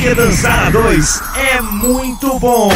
Porque dançar a dois é muito bom.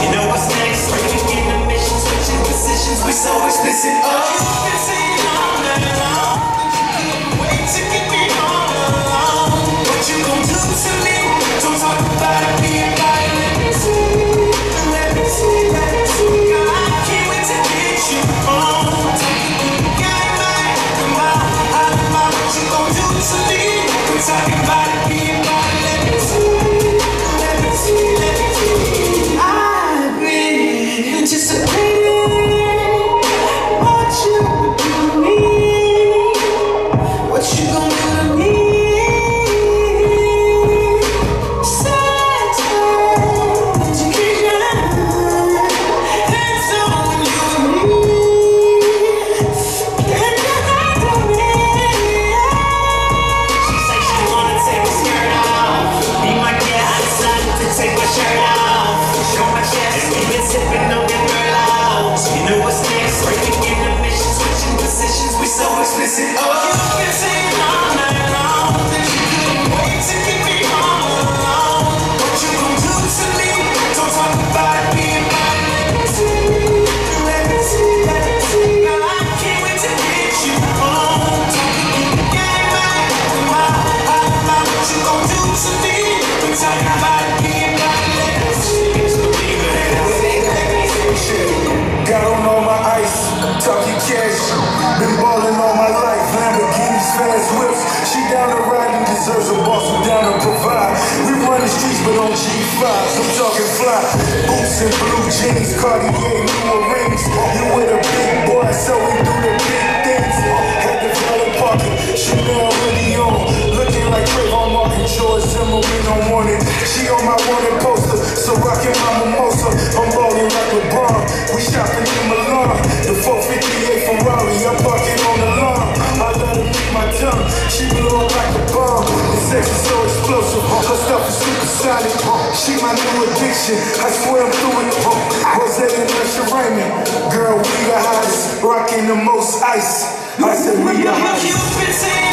You know what's next? Breaking in the mission, switching positions, we so explicit. Oh, been saying all night long couldn't wait to get me all alone. What you gon' do to me? Don't talk about it, be about it. Let me see, let me see, let me see. I can't wait to get you home. Gang bang, come on, I'm out. What you gon' do to me? We talking about it, Got on all my ice, talking cash. Been Fast whips. She down to ride and deserves a boss who down to provide. We run the streets, but on G5s, I'm talking fly. Boots and blue jeans, Cartier, new rings. You with a big boy, so we do the big things. Had the valet parking, Chanel hoodie on. Looking like Trayvon Martin, George Zimmerman on wanted. She on my wanted poster, so rockin' my mimosa. I'm ballin' like LeBron. We shopping in Milan. The 458 Ferrari, I'm parking my new addiction, I swear I'm through it. Rozay and Usher Raymond, girl, we the hottest, rocking the most ice. I said we the hottest.